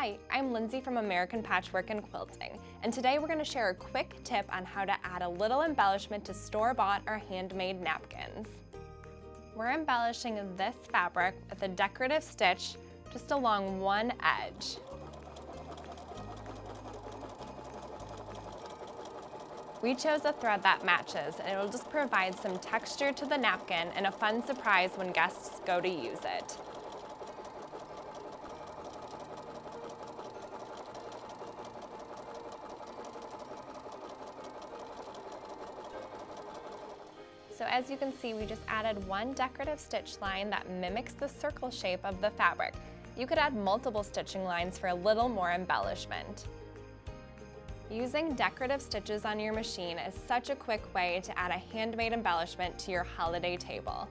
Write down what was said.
Hi, I'm Lindsay from American Patchwork and Quilting, and today we're going to share a quick tip on how to add a little embellishment to store-bought or handmade napkins. We're embellishing this fabric with a decorative stitch just along one edge. We chose a thread that matches and it will just provide some texture to the napkin and a fun surprise when guests go to use it. So as you can see, we just added one decorative stitch line that mimics the circle shape of the fabric. You could add multiple stitching lines for a little more embellishment. Using decorative stitches on your machine is such a quick way to add a handmade embellishment to your holiday table.